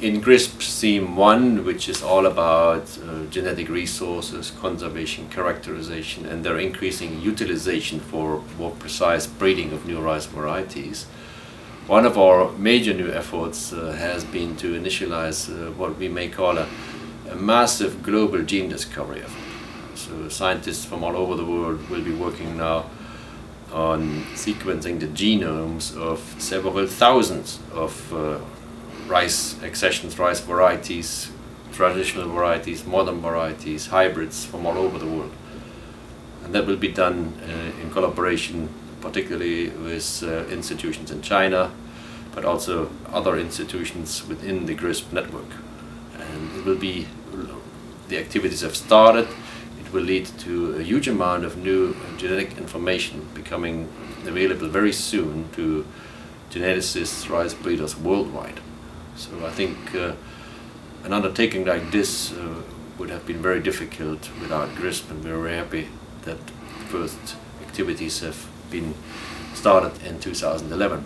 in GRISP theme 1, which is all about uh, genetic resources, conservation, characterization, and their increasing utilization for more precise breeding of new rice varieties, one of our major new efforts uh, has been to initialize uh, what we may call a, a, massive global gene discovery effort. So scientists from all over the world will be working now on sequencing the genomes of several thousands of uh, rice accessions, rice varieties, traditional varieties, modern varieties, hybrids from all over the world. And that will be done uh, in collaboration particularly with uh, institutions in China, but also other institutions within the GRISP network. And it will be, the activities have started, it will lead to a huge amount of new genetic information becoming available very soon to geneticists, rice breeders worldwide. So I think uh, an undertaking like this uh, would have been very difficult without GRISP and we're very happy that first activities have been started in 2011.